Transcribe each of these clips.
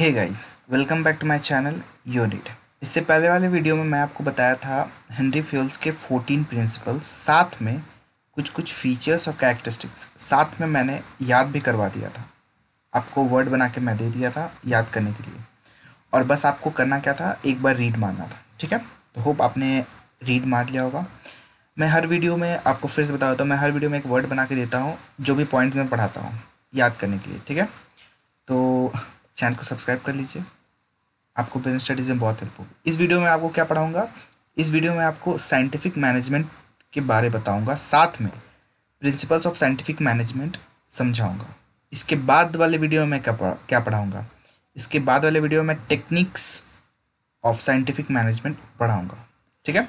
Hey guys welcome back to my channel unit इससे पहले वाले वीडियो में मैं आपको बताया था हेनरी फ्यूल्स के 14 प्रिंसिपल्स साथ में कुछ कुछ फीचर्स और कैरेक्टरिस्टिक्स साथ में मैंने याद भी करवा दिया था। आपको वर्ड बना के मैं दे दिया था याद करने के लिए। और बस आपको करना क्या था? एक बार रीड मारना था, ठीक है? तो होप आपने रीड मार लिया होगा। मैं हर वीडियो में आपको फिर से बता देता हूँ, मैं हर वीडियो में एक वर्ड बना के देता हूँ, जो भी पॉइंट में पढ़ाता हूँ, याद करने के लिए, ठीक है? तो चैनल को सब्सक्राइब कर लीजिए। आपको बिज़नेस स्टडीज़ में बहुत हेल्प होगी। इस वीडियो में आपको क्या पढ़ाऊँगा? इस वीडियो में आपको साइंटिफिक मैनेजमेंट के बारे बताऊँगा। साथ में प्रिंसिपल्स ऑफ़ साइंटिफिक मैनेजमेंट समझाऊँगा। इसके बाद वाले वीडियो में क्या पढ़ा क्या पढ़ाऊँगा? इसके बाद वाले वीडियो में टेक्निक्स ऑफ़ साइंटिफिक मैनेजमेंट पढ़ाऊँगा। ठीक है?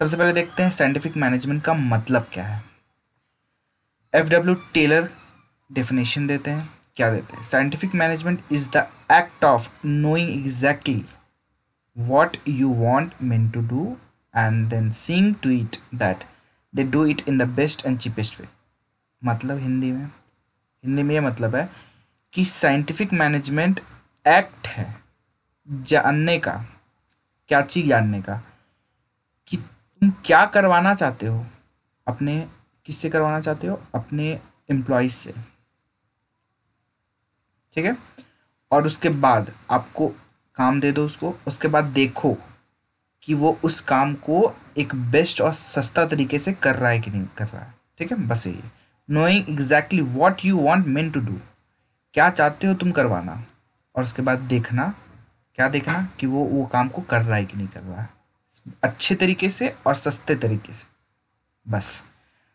सबसे पहले देखते हैं साइंटिफिक मैनेजमेंट का मतलब क्या है। एफ़ डब्ल्यू टेलर डेफिनेशन देते हैं। क्या देते हैं? Scientific management is the act of knowing exactly what you want men to do and then seeing to it that they do it in the best and cheapest way मतलब हिंदी में? हिंदी में ये मतलब है कि साइंटिफिक मैनेजमेंट एक्ट है जानने का, क्या चीज़ जानने का? कि तुम क्या करवाना चाहते हो? अपने, किससे करवाना चाहते हो? अपने एम्प्लॉयज़ से। ठीक है? और उसके बाद आपको काम दे दो उसको। उसके बाद देखो कि वो उस काम को एक बेस्ट और सस्ता तरीके से कर रहा है कि नहीं कर रहा है। ठीक है? बस यही knowing exactly what you want men to do क्या चाहते हो तुम करवाना? और उसके बाद देखना, क्या देखना कि वो वो काम को कर रहा है कि नहीं कर रहा है। अच्छे तरीके से और सस्ते तरीके से। बस।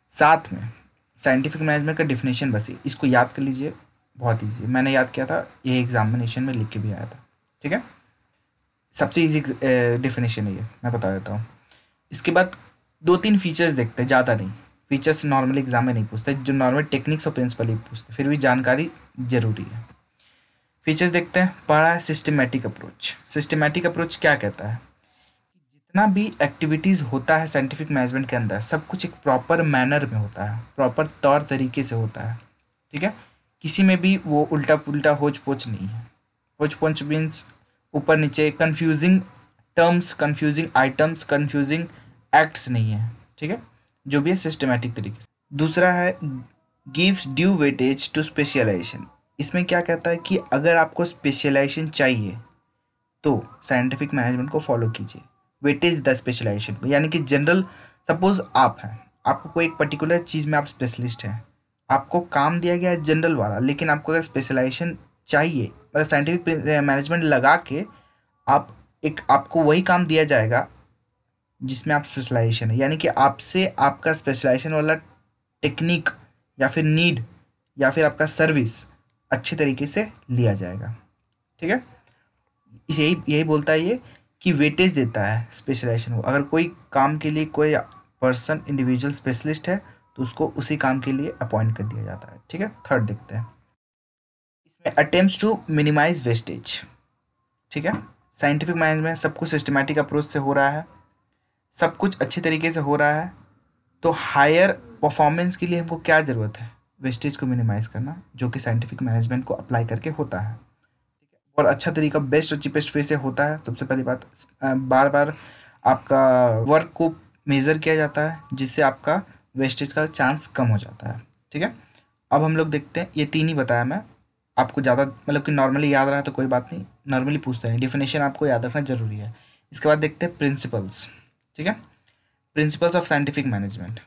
साथ में साइंटिफिक मैनेजमेंट का डिफिनेशन बस ये इसको याद कर लीजिए। बहुत ईजी मैंने याद किया था, ये एग्जामिनेशन में लिख के भी आया था। ठीक है? सबसे ईजी डिफिनेशन है ये, मैं बता देता हूँ। इसके बाद दो तीन फीचर्स देखते हैं, ज़्यादा नहीं। फीचर्स नॉर्मल एग्ज़ाम में नहीं पूछते, जो नॉर्मल टेक्निक्स और प्रिंसिपल ही पूछते फिर भी जानकारी ज़रूरी है। फीचर्स देखते हैं, पढ़ा है सिस्टमेटिक अप्रोच सिस्टमेटिक अप्रोच क्या कहता है? जितना भी एक्टिविटीज़ होता है साइंटिफिक मैनेजमेंट के अंदर, सब कुछ एक प्रॉपर मैनर में होता है। प्रॉपर तौर तरीके से होता है। ठीक है? किसी में भी वो उल्टा पुल्टा होच पोच नहीं है। होच पोच मीन्स ऊपर नीचे confusing terms confusing items confusing acts नहीं है, ठीक है? जो भी है सिस्टमेटिक तरीके से। दूसरा है gives due weightage to specialisation इसमें क्या कहता है कि अगर आपको स्पेशलाइजेशन चाहिए तो साइंटिफिक मैनेजमेंट को फॉलो कीजिए। वेटेज द स्पेशलाइजेशन को। यानी कि जनरल सपोज़ आप हैं, आपको कोई एक पर्टिकुलर चीज़ में आप स्पेशलिस्ट हैं आपको काम दिया गया है जनरल वाला, लेकिन आपको अगर स्पेशलाइजेशन चाहिए मतलब साइंटिफिक मैनेजमेंट लगा के आप एक, आपको वही काम दिया जाएगा जिसमें आप स्पेशलाइजेशन है। यानी कि आपसे आपका स्पेशलाइजेशन वाला टेक्निक या फिर नीड या फिर आपका सर्विस अच्छे तरीके से लिया जाएगा। ठीक है? यही यही बोलता है ये कि वेटेज देता है स्पेशलाइजेशन को। अगर कोई काम के लिए कोई पर्सन इंडिविजुअल स्पेशलिस्ट है तो उसको उसी काम के लिए अपॉइंट कर दिया जाता है। ठीक है? थर्ड देखते हैं। इसमें अटेम्प्ट टू मिनिमाइज वेस्टेज ठीक है? साइंटिफिक मैनेजमेंट सब कुछ सिस्टमेटिक अप्रोच से हो रहा है। सब कुछ अच्छे तरीके से हो रहा है। तो हायर परफॉर्मेंस के लिए हमको क्या ज़रूरत है? वेस्टेज को मिनिमाइज करना, जो कि साइंटिफिक मैनेजमेंट को अप्लाई करके होता है। ठीक है और अच्छा तरीका बेस्ट और चीपेस्ट वे से होता है। सबसे पहली बात बार बार आपका वर्क को मेज़र किया जाता है, जिससे आपका वेस्टेज का चांस कम हो जाता है, ठीक है? अब हम लोग देखते हैं, ये तीन ही बताया मैं। आपको ज़्यादा मतलब कि नॉर्मली याद रहा तो कोई बात नहीं नॉर्मली पूछते हैं। डिफिनेशन आपको याद रखना ज़रूरी है। इसके बाद देखते हैं प्रिंसिपल्स ठीक है? प्रिंसिपल्स ऑफ़ साइंटिफिक मैनेजमेंट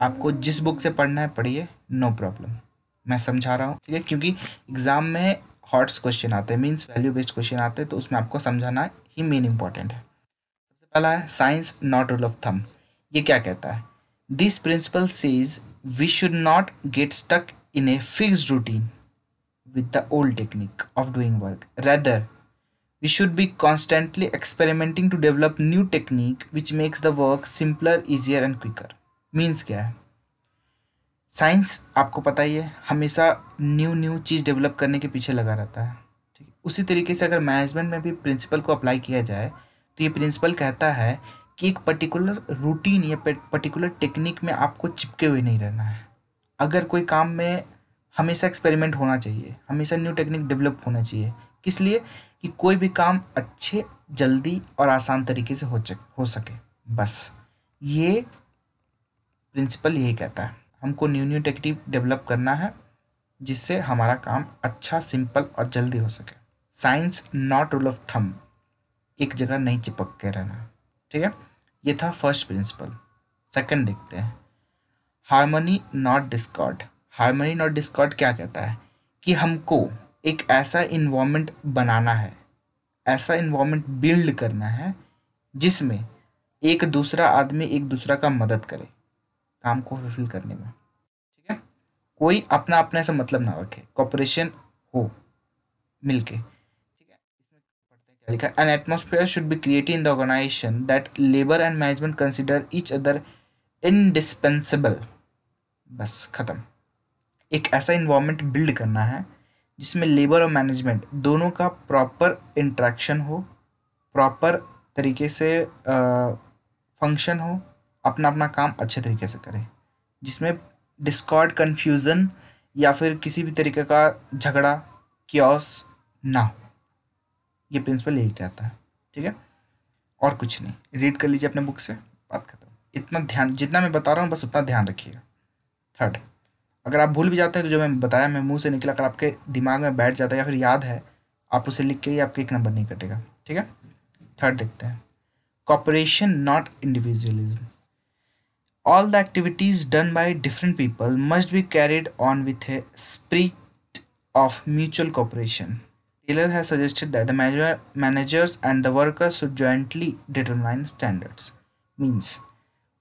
आपको जिस बुक से पढ़ना है, पढ़िए नो प्रॉब्लम मैं समझा रहा हूँ, ठीक है? क्योंकि एग्ज़ाम में हॉट्स क्वेश्चन आते हैं मीन्स वैल्यू बेस्ड क्वेश्चन आते हैं तो उसमें आपको समझाना ही मेन इंपॉर्टेंट है। सबसे पहला है साइंस नॉट रूल ऑफ़ थम ये क्या कहता है? This principle says we should not get stuck in a fixed routine with the old technique of doing work. Rather, we should be constantly experimenting to develop new technique which makes the work simpler, easier and quicker. Means क्या है science आपको पता ही है हमेशा new new चीज़ develop करने के पीछे लगा रहता है ठीक है उसी तरीके से अगर मैनेजमेंट में भी प्रिंसिपल को अप्लाई किया जाए तो ये प्रिंसिपल कहता है कि एक पर्टिकुलर रूटीन या पर्टिकुलर टेक्निक में आपको चिपके हुए नहीं रहना है। अगर कोई काम में हमेशा एक्सपेरिमेंट होना चाहिए, हमेशा न्यू टेक्निक डेवलप होना चाहिए, किस लिए? कि कोई भी काम अच्छे, जल्दी और आसान तरीके से हो चक हो सके। बस, ये प्रिंसिपल यही कहता है। हमको न्यू न्यू टेक्निक डेवलप करना है, जिससे हमारा काम अच्छा सिंपल और जल्दी हो सके। साइंस नॉट रूल ऑफ़ थम एक जगह नहीं चिपक के रहना। ठीक है? ये था फ़र्स्ट प्रिंसिपल सेकंड देखते हैं। Harmony not discord harmony not discord क्या कहता है? कि हमको एक ऐसा इन्वामेंट बनाना है, ऐसा इन्वामेंट बिल्ड करना है, जिसमें एक दूसरा आदमी एक दूसरा का मदद करे, काम को फुलफिल करने में। ठीक है? कोई अपना अपने से मतलब ना रखे। कॉपरेशन हो, मिलके ठीक है इसमें पढ़ते हैं क्या लिखा an atmosphere should be created in the organisation that labour and management consider each other indispensable बस, खत्म। एक ऐसा इन्वायरमेंट बिल्ड करना है, जिसमें लेबर और मैनेजमेंट दोनों का प्रॉपर इंट्रैक्शन हो प्रॉपर तरीके से फ़ंक्शन हो अपना अपना काम अच्छे तरीके से करे, जिसमें डिस्कॉर्ड कन्फ्यूज़न या फिर किसी भी तरीके का झगड़ा क्योस ना हो। ये प्रिंसिपल यही कहता है, ठीक है? और कुछ नहीं। रीड कर लीजिए अपने बुक से। बात खत्म। इतना ध्यान, जितना मैं बता रहा हूँ, बस उतना ध्यान रखिएगा। थर्ड अगर आप भूल भी जाते हैं तो जो मैं बताया, मैं मुँह से निकला, अगर आपके दिमाग में बैठ जाता है या फिर याद है, आप उसे लिख के ही आपके एक नंबर नहीं कटेगा, ठीक है? थर्ड देखते हैं। Cooperation not individualism all the activities done by different people must be carried on with a spirit of mutual cooperation. Taylor has suggested that the manager, managers and the workers should jointly determine standards. Means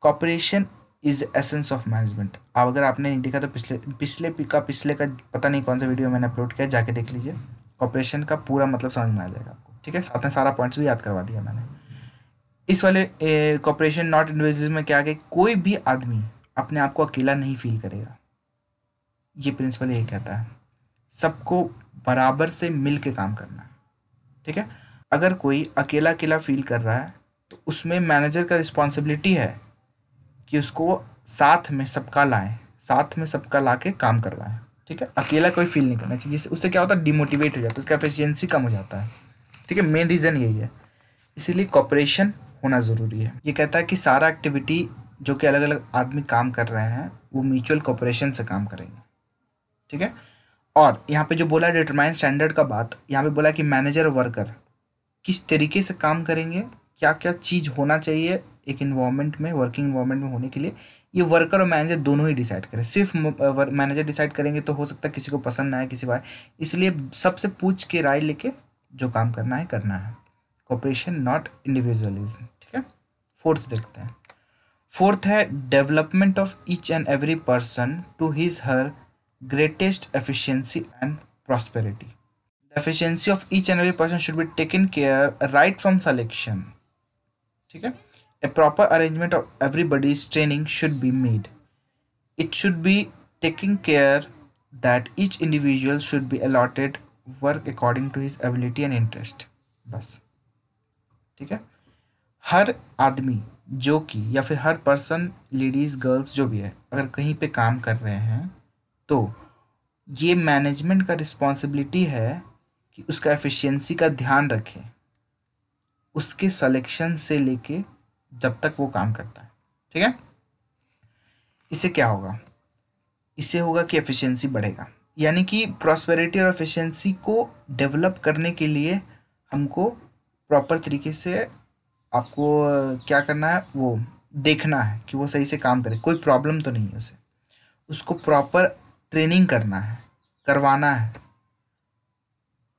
cooperation is essence of management अब अगर आपने नहीं देखा तो पिछले पिछले का पिछले का पता नहीं कौन सा वीडियो मैंने अपलोड किया जाके देख लीजिए। कॉपरेशन का पूरा मतलब समझ में आ जाएगा आपको ठीक है? साथ में सारा पॉइंट्स भी याद करवा दिया मैंने। इस वाले कॉपरेशन नॉट इंडिविजुअल में क्या कि कोई भी आदमी अपने आप को अकेला नहीं फील करेगा। ये प्रिंसिपल यही कहता है। सबको बराबर से मिल के काम करना है। ठीक है? अगर कोई अकेला अकेला फील कर रहा है तो उसमें मैनेजर का रिस्पॉन्सिबिलिटी है कि उसको साथ में सबका लाएँ, साथ में सबका ला के काम करवाएँ। ठीक है? अकेला कोई फील नहीं करना चाहिए। जिससे उससे क्या होता है? डिमोटिवेट हो जाता है। उसका एफिशिएंसी कम हो जाता है। ठीक है? मेन रीज़न यही है। इसीलिए कॉपरेशन होना ज़रूरी है। ये कहता है कि सारा एक्टिविटी जो कि अलग अलग आदमी काम कर रहे हैं, वो म्यूचुअल कॉपरेशन से काम करेंगे। ठीक है? और यहाँ पे जो बोला डिटरमाइन स्टैंडर्ड का बात, यहाँ पे बोला कि मैनेजर वर्कर किस तरीके से काम करेंगे क्या क्या चीज़ होना चाहिए एक इन्वायरमेंट में वर्किंग इन्वायरमेंट में होने के लिए, ये वर्कर और मैनेजर दोनों ही डिसाइड करें। सिर्फ़ मैनेजर डिसाइड करेंगे तो हो सकता है किसी को पसंद ना आए, किसी को आए। इसलिए सबसे पूछ के राय लेके जो काम करना है करना है। कॉपरेशन नॉट इंडिविजुअलिज्म ठीक है? फोर्थ देखते हैं। फोर्थ है development of each and every person to his her efficiency and prosperity the efficiency of each and every person should be taken care right from selection ठीक है A proper arrangement of everybody's training should be made. It should be taking care that each individual should be allotted work according to his ability and interest. बस ठीक है हर आदमी जो कि या फिर हर पर्सन लेडीज़ गर्ल्स जो भी है अगर कहीं पे काम कर रहे हैं तो ये मैनेजमेंट का रिस्पॉन्सिबिलिटी है कि उसका एफिशिएंसी का ध्यान रखें, उसके सिलेक्शन से लेके जब तक वो काम करता है। ठीक है? इससे क्या होगा? इससे होगा कि एफिशिएंसी बढ़ेगा। यानी कि प्रॉस्पेरिटी और एफिशिएंसी को डेवलप करने के लिए हमको प्रॉपर तरीके से आपको क्या करना है? वो देखना है कि वो सही से काम करे। कोई प्रॉब्लम तो नहीं है उसे। उसको प्रॉपर ट्रेनिंग करना है, करवाना है।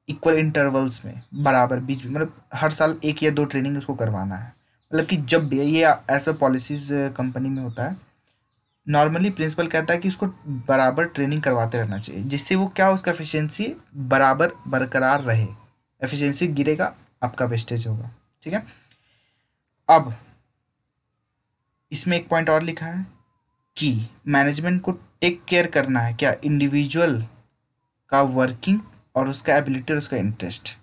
इक्वल इंटरवल्स में, बराबर, बीच में मतलब हर साल एक या दो ट्रेनिंग उसको करवाना है। मतलब कि जब भी, ये एज पर पॉलिसीज़ कंपनी में होता है नॉर्मली प्रिंसिपल कहता है कि उसको बराबर ट्रेनिंग करवाते रहना चाहिए, जिससे वो क्या, उसका एफिशिएंसी बराबर, बरकरार रहे। एफिशिएंसी गिरेगा, आपका वेस्टेज होगा, ठीक है? अब, इसमें एक पॉइंट और लिखा है कि मैनेजमेंट को टेक केयर करना है क्या? इंडिविजुअल का वर्किंग और उसका एबिलिटी और उसका इंटरेस्ट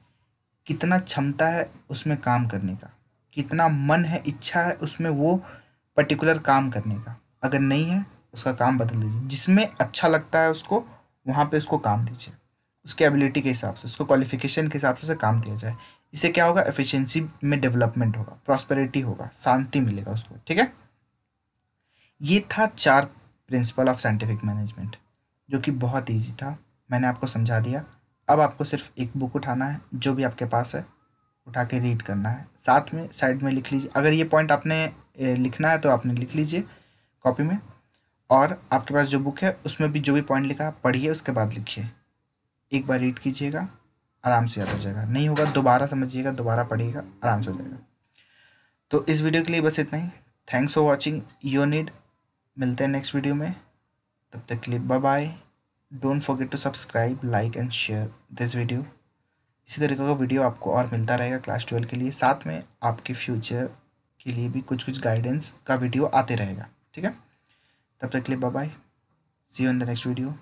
कितना क्षमता है उसमें काम करने का? कितना मन है, इच्छा है उसमें वो पर्टिकुलर काम करने का? अगर नहीं है, उसका काम बदल दीजिए। जिसमें अच्छा लगता है उसको, वहाँ पे उसको काम दीजिए। उसके एबिलिटी के हिसाब से, उसको क्वालिफिकेशन के हिसाब से उसे काम दिया जाए। इससे क्या होगा? एफिशिएंसी में डेवलपमेंट होगा प्रॉस्पेरिटी होगा, शांति मिलेगा उसको, ठीक है? ये था चार प्रिंसिपल ऑफ़ साइंटिफिक मैनेजमेंट जो कि बहुत ईजी था। मैंने आपको समझा दिया। अब आपको सिर्फ़ एक बुक उठाना है, जो भी आपके पास है, उठा के रीड करना है। साथ में साइड में लिख लीजिए। अगर ये पॉइंट आपने लिखना है तो आपने लिख लीजिए कॉपी में। और आपके पास जो बुक है, उसमें भी जो भी पॉइंट लिखा है पढ़िए, उसके बाद लिखिए। एक बार रीड कीजिएगा, आराम से याद हो जाएगा। नहीं होगा, दोबारा समझिएगा, दोबारा पढ़िएगा, आराम से हो जाएगा। तो इस वीडियो के लिए बस इतना ही। Thanks for watching your need मिलते हैं नेक्स्ट वीडियो में। तब तक के लिए bye bye don't forget to subscribe like and share this video इसी तरीके का वीडियो आपको और मिलता रहेगा क्लास ट्वेल्व के लिए। साथ में आपके फ्यूचर के लिए भी कुछ कुछ गाइडेंस का वीडियो आते रहेगा। ठीक है? तब तक के लिए bye bye see you in the next video